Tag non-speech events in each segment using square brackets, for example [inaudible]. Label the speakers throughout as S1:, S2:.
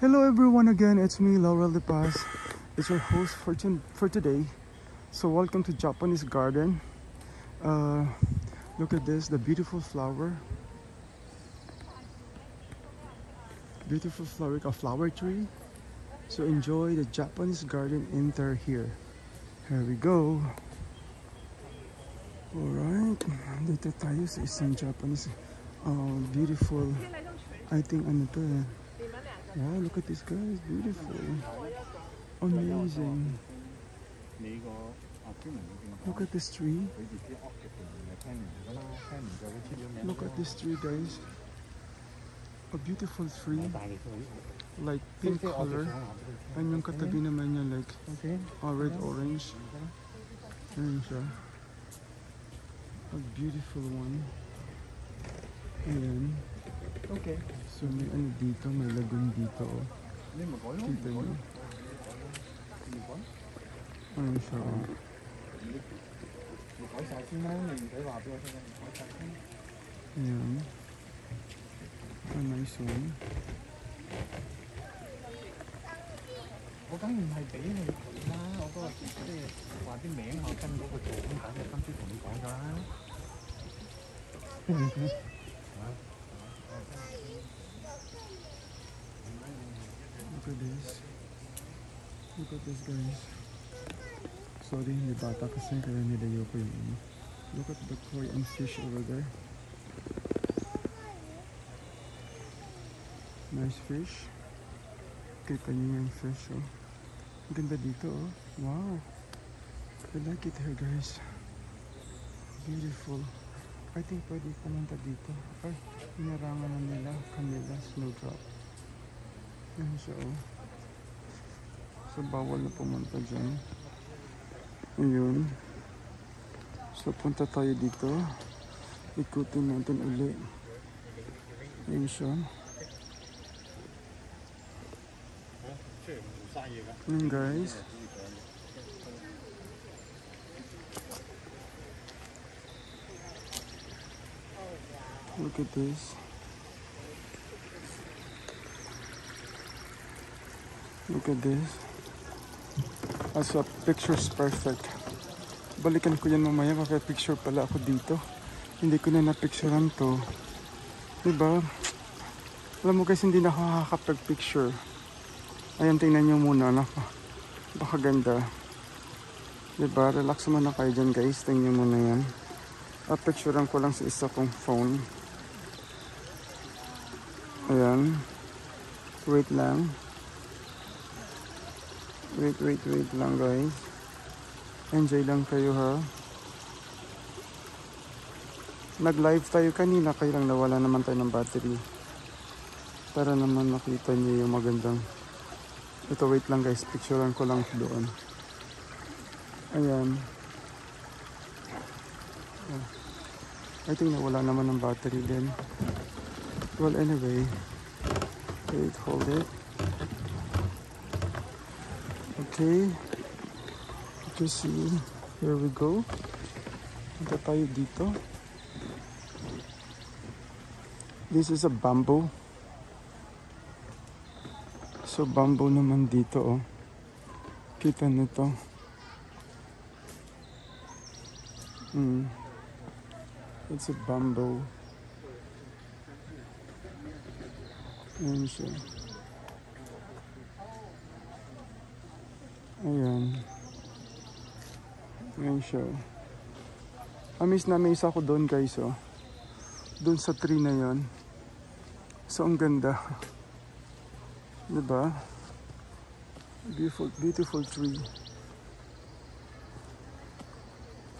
S1: Hello everyone again, it's me Laurel De Paz. It's your host for, for today. So welcome to Japanese Garden. Uh, look at this, the beautiful flower. Beautiful flower, a flower tree. So enjoy the Japanese garden enter here. Here we go. Alright, dito tayo sa isang Japanese uh, beautiful, I think ano to eh. Wow, look at this guy, it's beautiful. Amazing. Look at this tree. Look at this tree, guys. A beautiful tree. Like pink color. And yung katabi naman niya like a red orange. A beautiful one. Ayan.
S2: OK，
S1: So may ano dito, may lagoon dito. Oh.
S2: 你咪改咯，
S1: Kita
S2: 唔改
S1: niyo.
S2: 咯，你改，
S1: Ayun siya. oh.
S2: 你改晒先啦，你唔使话俾我听啦，你改晒先。
S1: Ayan. A nice one.
S2: 我梗唔系俾你改啦，我嗰个即系话啲名我跟嗰个做咁解，我今朝同你讲咗啦。 [laughs]
S1: Look at this. Look at this guys. Sorry, hindi bata kasi kaya nilayo ko yung ano. Look at the koi and fish over there. Nice fish. Kita niyo yung fish oh. Ganda dito oh. Wow. I like it here guys. Beautiful. I think pwede pumunta dito. Ay, inarangan na nila kanila snowdrop. Yan siya oh. So, bawal na pumunta dyan. Yun. So, punta tayo dito. Ikutin natin uli. Yun siya. Yun guys. Look at this. Look at this. As a picture's perfect. Balikan ko yan mamaya. Maka-picture pala ako dito. Hindi ko na napicturean to. Diba? Alam mo guys, hindi na ako nakakapag-picture. Ayan, tingnan nyo muna. Naka, baka ganda. Diba? Relax muna kayo dyan guys. Tingnan mo na yan. At picturean ko lang sa isa kong phone. Ayan. Wait lang. Wait, wait, wait lang guys. Enjoy lang kayo ha. Nag-live tayo kanina kaya lang nawala naman tayo ng battery. Para naman makita niyo yung magandang ito wait lang guys, picturean ko lang doon. Ayan. Oh. I think nawala naman ng battery din. Well anyway, wait, hold it. Okay. You see, here we go. Punta tayo dito. This is a bamboo. So bamboo naman dito oh. Kita nito. Hmm. It's a bamboo. Ayan siya. Ayan. Ayan siya. Amis na may isa ko doon guys oh. Doon sa tree na yon. So ang ganda. [laughs] Diba? Beautiful, beautiful tree.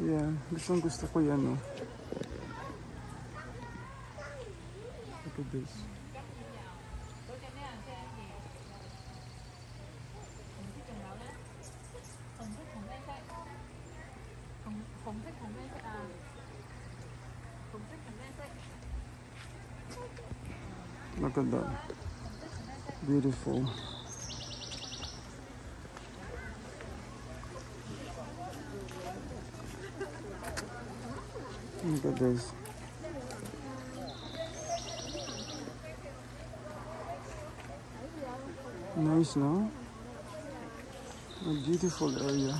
S1: Yeah, gustong gusto ko yan, oh. Look at this. Look at that. Beautiful. Look at this. Nice, no? A beautiful area.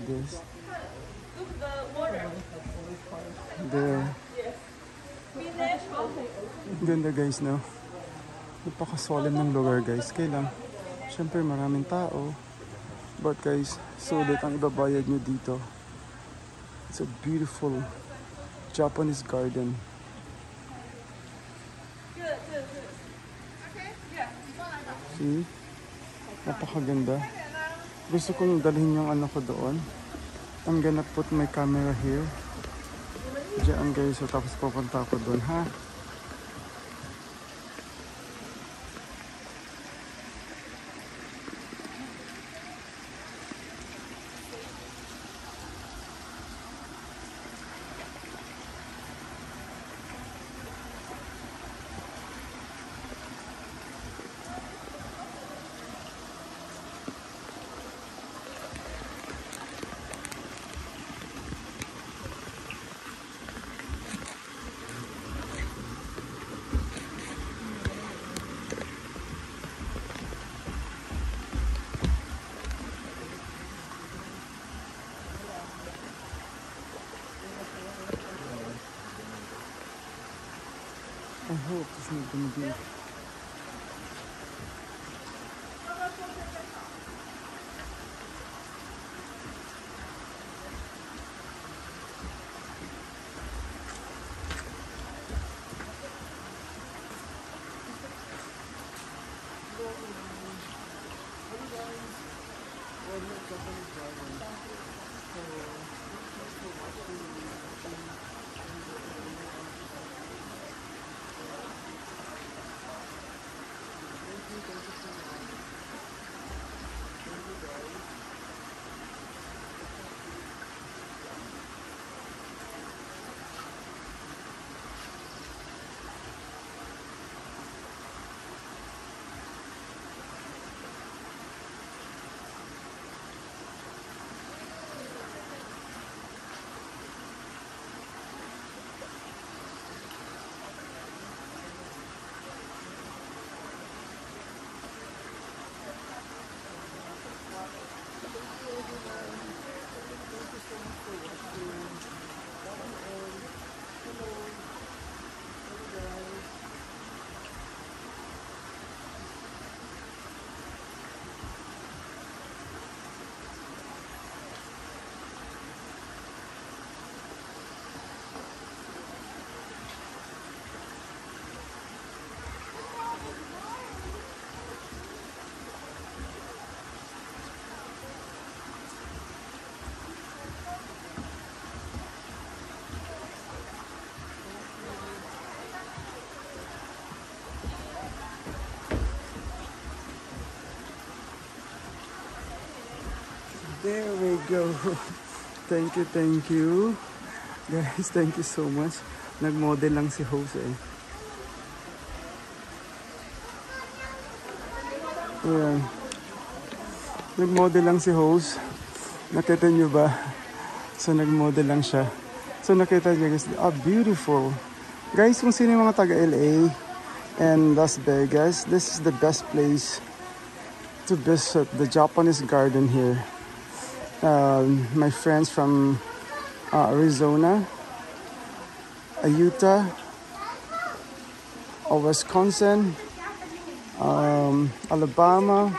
S1: Look at this. There. Ganda guys, no? Napaka-solemn ng lugar guys. Kailang, syempre maraming tao. But guys, sulit ang ibabayad nyo dito. It's a beautiful Japanese garden. See? Napakaganda. Gusto kong dalhin yung ano ko doon. I'm gonna put my camera here. Diyan guys, so tapos pupunta ako doon, ha? I hope it's not gonna be. There we go. [laughs] Thank you, thank you. Guys, thank you so much. Nag-model lang si Jose. Ayan. Nag-model lang si Hose. Nakita nyo ba? So, nag-model lang siya. So, nakita nyo guys, ah, beautiful. Guys, kung sino yung mga taga LA and Las Vegas, this is the best place to visit the Japanese garden here. Um, my friends from uh, Arizona, uh, Utah, uh, Wisconsin, um, Alabama,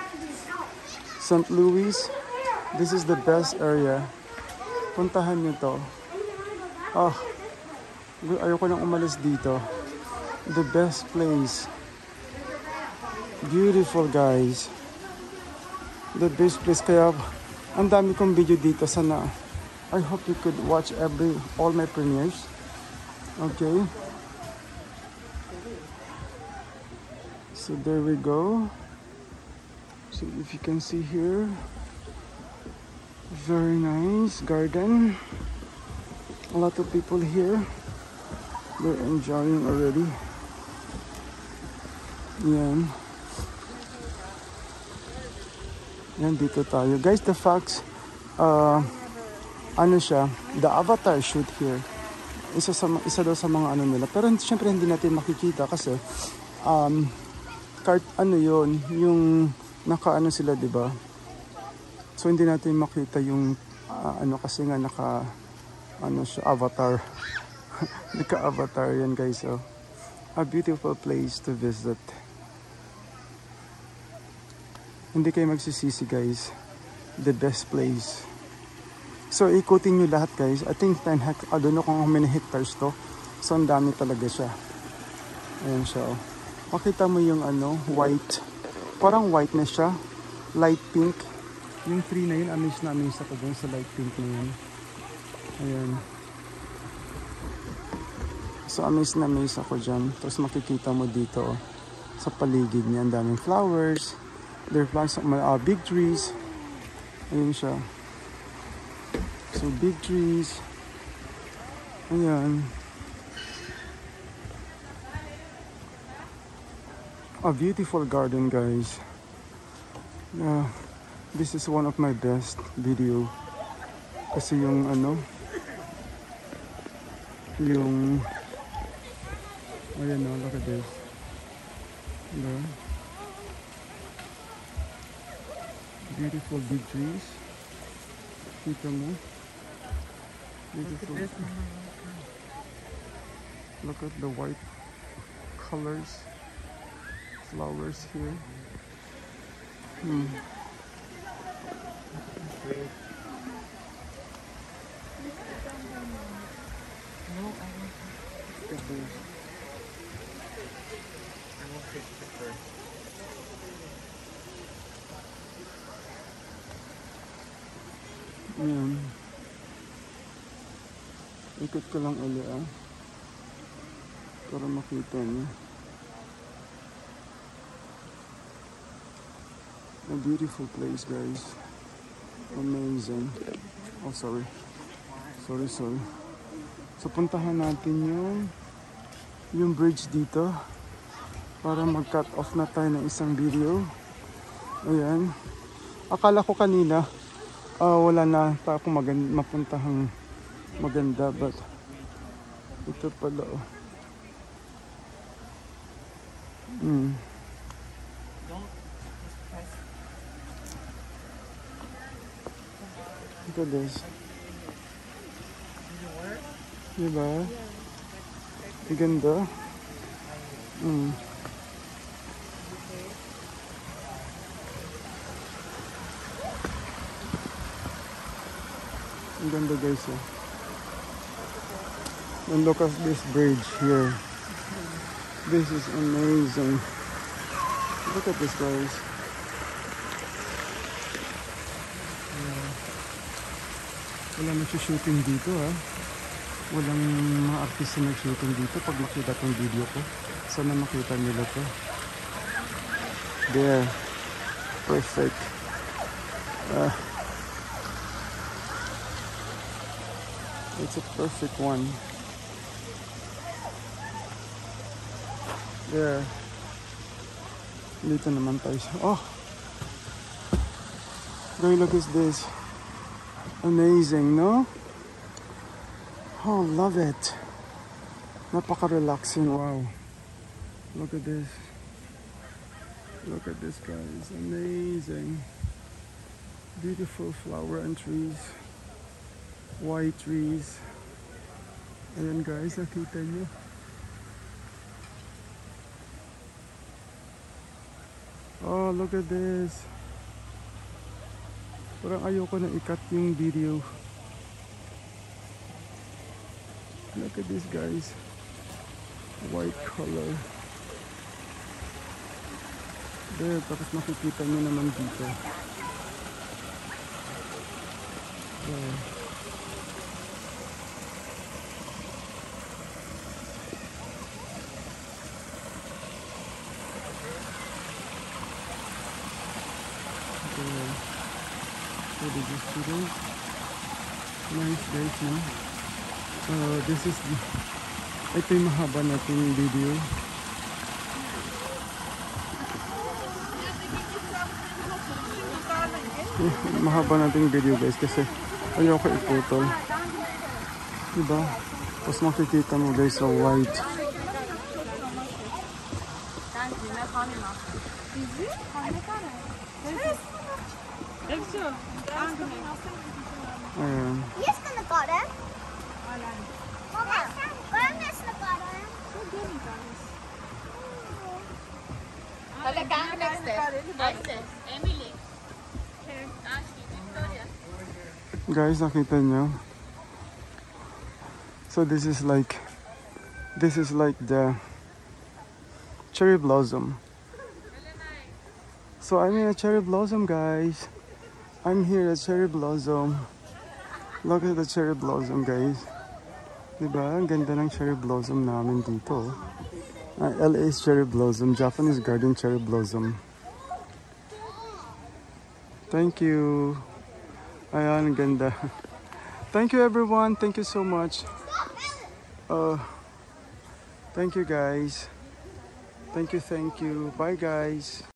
S1: St. Louis. This is the best area. Puntahan nyo to. Oh, ayoko nang umalis dito. The best place. Beautiful guys. The best place kaya ang dami kong video dito sana. I hope you could watch every all my premieres. Okay. So there we go. So if you can see here, very nice garden. A lot of people here. They're enjoying already. Yan. Yan, dito tayo. Guys, the facts, uh, ano siya, the avatar shoot here. Isa sa isa daw sa mga ano nila. Pero syempre hindi natin makikita kasi um cart ano yon yung naka ano sila 'di ba? So hindi natin makita yung ah, ano kasi nga naka ano siya avatar. [laughs] Naka-avatar yan guys. So, a beautiful place to visit. Hindi kayo magsisisi guys. The best place. So ikutin nyo lahat guys. I think 10 hectares. I don't know kung many hectares to. So ang dami talaga siya. Ayan siya. Oh. Makita mo yung ano, white. Parang white na siya. Light pink. Yung tree na yun, amaze na amaze ako dun sa light pink na yun. Ayan. So amaze na amaze ako dyan. Tapos makikita mo dito oh, sa paligid niya. Ang daming flowers. There are plants, uh, big trees. Ayun siya. So big trees. Ayan. A beautiful garden guys. Yeah. This is one of my best video. Kasi yung ano, yung Ayan o, look at this. Diba? Beautiful big trees. Kita mo? Beautiful. Look at the white colors. Flowers here. Hmm. Look at this. Ayan. Ikot ko lang uli ah. Para makita niyo. A beautiful place guys. Amazing. Oh sorry. Sorry, sorry. So puntahan natin yung yung bridge dito para mag-cut off na tayo ng isang video. Ayan. Akala ko kanina ah, wala na pa akong magan mapuntahang maganda but ito pala oh. Mm. Look at this. Diba? Ang ganda. Mm. Ganda guys eh. And look at this bridge here. This is amazing. Look at this guys. Wala nag-shooting dito ah. Walang mga artista nag-shooting dito pag makita tong video ko. Sana makita nila to. There. Perfect. Ah. It's a perfect one. There. Dito naman tayo. Oh! Guys, look at this. Amazing, no? Oh, love it. Napaka-relaxing. Wow. Look at this. Look at this, guys. Amazing. Beautiful flower and trees. White trees. Ayan guys, nakita nyo. Oh, look at this. Parang ayoko na ikat yung video. Look at this guys. White color. There, tapos makikita nyo naman dito. There. So did you see those? Nice guys, no? Uh, this is the, ito yung mahaba nating video. Eh, [laughs] mahaba nating video guys kasi ayoko iputol. Diba? Tapos makikita mo guys sa white. Ayan.
S3: Yes, gonna got it. Mama, Gomez na got it.
S4: Talaga ang next step. Access. Emily. Ashley. Victoria.
S1: Guys, nakita nyo? So this is like, this is like the cherry blossom. So I'm in a cherry blossom, guys. I'm here at cherry blossom. Look at the cherry blossom, guys. Diba? Ang ganda ng cherry blossom namin dito. Uh, LA's cherry blossom, Japanese garden cherry blossom. Thank you. Ayan, ganda. [laughs] Thank you everyone. Thank you so much. Uh, thank you guys. Thank you, thank you. Bye guys.